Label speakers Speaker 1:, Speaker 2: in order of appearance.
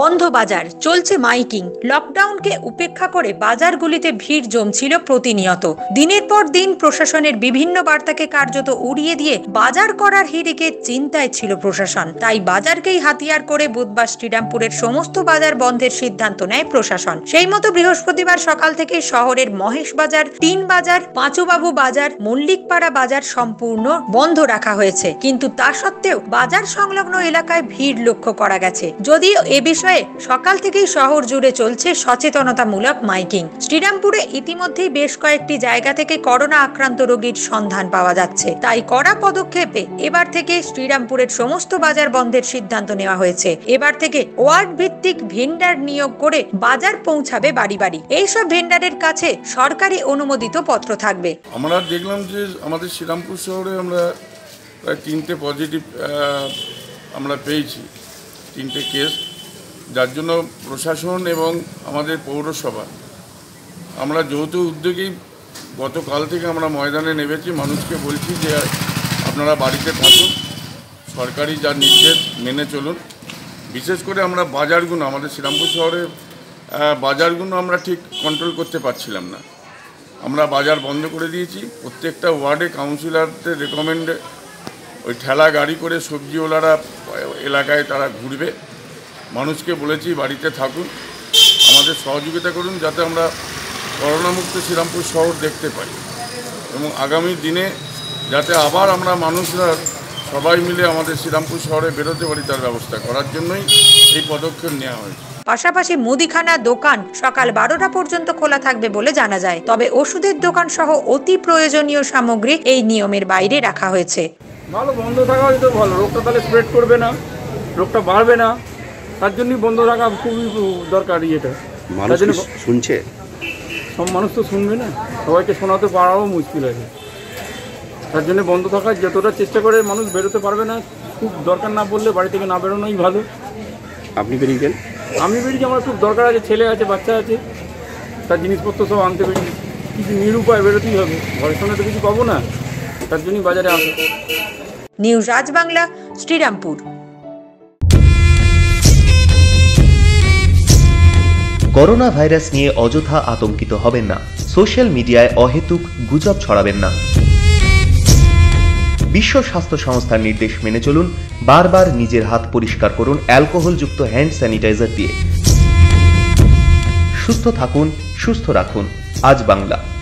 Speaker 1: বন্ধ বাজার, চলছে মাইকিং। লকডাউনকে উপেক্ষা করে বাজারগুলিতে ভিড় জমছিল প্রতিনিয়ত। দিনের পর দিন প্রশাসনের বিভিন্ন বার্তাকে কার্যত উড়িয়ে দিয়ে বাজার করার হিড়িকে চিন্তায় ছিল প্রশাসন। তাই বাজারকেই হাতিয়ার করে বুধবার শ্রীরামপুরের সমস্ত বাজার বন্ধের সিদ্ধান্ত নেয় প্রশাসন। সেই মতো বৃহস্পতিবার সকাল থেকে শহরের মহেশ বাজার তিন বাজার, পাঁচুবাবু বাজার, মল্লিকপাড়া বাজার সম্পূর্ণ বন্ধ রাখা হয়েছে। কিন্তু তা সত্ত্বেও বাজার সংলগ্ন এলাকায় ভিড় লক্ষ্য করা গেছে। যদিও এ বিষয়ে সকাল থেকেই শহর জুড়ে চলছে সচেতনতামূলক মাইকিং। শ্রীরামপুরে ইতিমধ্যেই বেশ কয়েকটি জায়গা থেকে করোনা আক্রান্ত রোগীর সন্ধান পাওয়া যাচ্ছে। তাই কড়া পদক্ষেপে এবার থেকে শ্রীরামপুরের সমস্ত বাজার বন্ধের সিদ্ধান্ত নেওয়া হয়েছে। এবার থেকে ওয়ার্ড ভিত্তিক ভেন্ডার নিয়োগ করে বাজার পৌঁছাবে বাড়ি বাড়ি। এইসব ভেন্ডারের কাছে সরকারি অনুমোদিত পত্র থাকবে।
Speaker 2: আমরা দেখলাম যে আমাদের শ্রীরামপুর শহরে আমরা প্রায় তিনটে পজিটিভ আমরা পেয়েছি। তিনটে কেস যার জন্য প্রশাসন এবং আমাদের পৌরসভা, আমরা যৌথ উদ্যোগেই গতকাল থেকে আমরা ময়দানে নেমেছি। মানুষকে বলছি যে, আপনারা বাড়িতে থাকুন, সরকারি যা নির্দেশ মেনে চলুন। বিশেষ করে আমরা বাজারগুলো, আমাদের শ্রীরামপুর শহরে বাজারগুলো আমরা ঠিক কন্ট্রোল করতে পারছিলাম না। আমরা বাজার বন্ধ করে দিয়েছি। প্রত্যেকটা ওয়ার্ডে কাউন্সিলরদের রেকমেন্ডে ওই ঠেলা গাড়ি করে সবজিওয়ালারা এলাকায় তারা ঘুরবে। মানুষকে বলেছি বাড়িতে থাকুন আমাদের সহযোগিতা করুন যাতে আমরা করোনামুক্ত শ্রীরামপুর শহর দেখতে পাই। এবং আগামী দিনে যাতে আবার আমরা মানুষরা সবাই মিলে আমাদের শ্রীরামপুর শহরে বেরোতে পারি তার ব্যবস্থা করার জন্যই এই পদক্ষেপ নেওয়া হয়েছে।
Speaker 1: পাশাপাশি মুদিখানা দোকান সকাল বারোটা পর্যন্ত খোলা থাকবে বলে জানা যায়। তবে ওষুধের দোকান সহ অতি প্রয়োজনীয় সামগ্রী এই নিয়মের বাইরে রাখা হয়েছে।
Speaker 3: ভালো বন্ধ থাকা হয়তো ভালো। রোগটা তাহলে স্প্রেড করবে না। রোগটা বাড়বে না। তার জন্যই বন্ধ রাখা খুবই দরকার ইয়েটা।
Speaker 4: মানুষ
Speaker 3: তার জন্য
Speaker 4: কি শুনছে?
Speaker 3: সব মানুষ তো শুনবে না। সবাইকে শোনাতে পারাও মুশকিল আছে তার জন্য বন্ধ থাকার যতটা চেষ্টা করে মানুষ বেরোতে পারবে না খুব দরকার না পড়লে বাড়ি থেকে না বেরোনোই ভালো।
Speaker 4: আপনি বেরিয়ে গেল
Speaker 3: আমি বেরিয়েছি আমার খুব দরকার আছে ছেলে আছে বাচ্চা আছে। তার জিনিসপত্র সব আনতে বেরিয়েছি। কিছু নিরুপায় বেরোতেই হবে। ঘরের সঙ্গে তো কিছু পাবো না। তার জন্যই বাজারে আসে।
Speaker 1: News Raj Bangla Srirampur.
Speaker 5: Corona virus নিয়ে অযথা আতঙ্কিত হবেন না। সোশ্যাল মিডিয়ায় অহেতুক গুজব ছড়াবেন না। বিশ্ব স্বাস্থ্য সংস্থার নির্দেশ মেনে চলুন, বারবার নিজের হাত পরিষ্কার করুন অ্যালকোহলযুক্ত হ্যান্ড স্যানিটাইজার দিয়ে। সুস্থ থাকুন, সুস্থ রাখুন। আজ বাংলা।